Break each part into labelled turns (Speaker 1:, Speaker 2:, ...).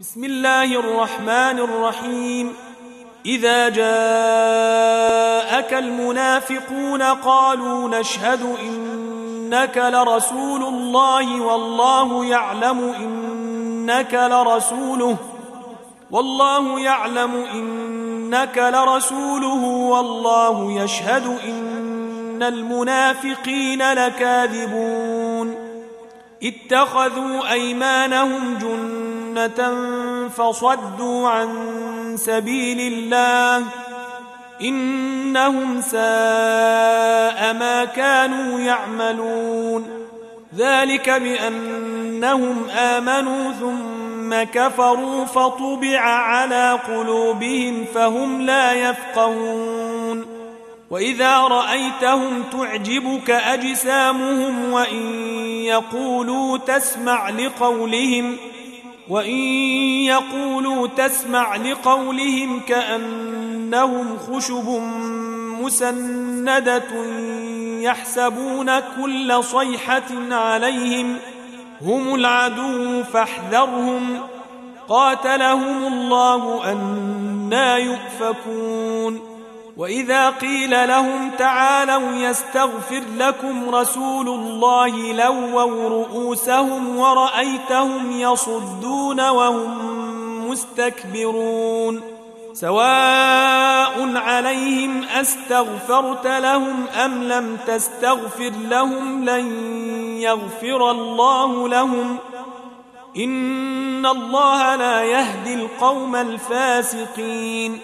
Speaker 1: بسم الله الرحمن الرحيم إذا جاءك المنافقون قالوا نشهد إنك لرسول الله والله يعلم إنك لرسوله والله يعلم إنك لرسوله والله يشهد إن المنافقين لكاذبون اتخذوا أيمانهم جنة فصدوا عن سبيل الله إنهم ساء ما كانوا يعملون ذلك بأنهم آمنوا ثم كفروا فطبع على قلوبهم فهم لا يفقهون وإذا رأيتهم تعجبك أجسامهم وإن يقولوا تسمع لقولهم ۖ وإن يقولوا تسمع لقولهم كأنهم خشب مسندة يحسبون كل صيحة عليهم هم العدو فاحذرهم قاتلهم الله أنا يؤفكون واذا قيل لهم تعالوا يستغفر لكم رسول الله لووا رؤوسهم ورايتهم يصدون وهم مستكبرون سواء عليهم استغفرت لهم ام لم تستغفر لهم لن يغفر الله لهم ان الله لا يهدي القوم الفاسقين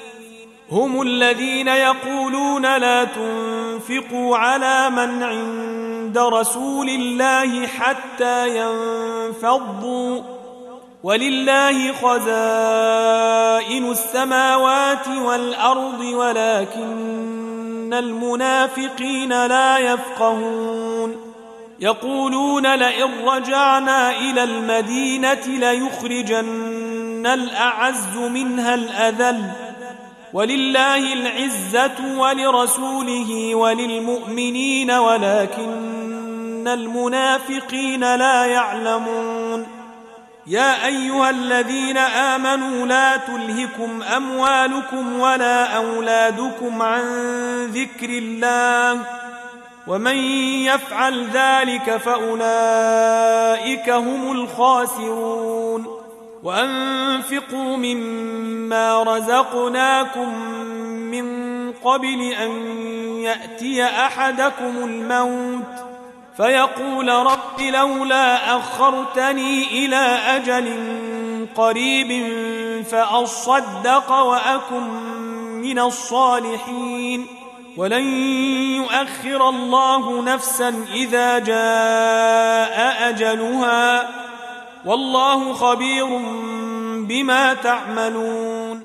Speaker 1: هم الذين يقولون لا تنفقوا على من عند رسول الله حتى ينفضوا ولله خزائن السماوات والارض ولكن المنافقين لا يفقهون يقولون لئن رجعنا الى المدينه ليخرجن الاعز منها الاذل ولله العزة ولرسوله وللمؤمنين ولكن المنافقين لا يعلمون يا أيها الذين آمنوا لا تلهكم أموالكم ولا أولادكم عن ذكر الله ومن يفعل ذلك فأولئك هم الخاسرون وأنفقوا مما رزقناكم من قبل أن يأتي أحدكم الموت فيقول رب لولا أخرتني إلى أجل قريب فأصدق وأكن من الصالحين ولن يؤخر الله نفسا إذا جاء أجلها والله خبير بما تعملون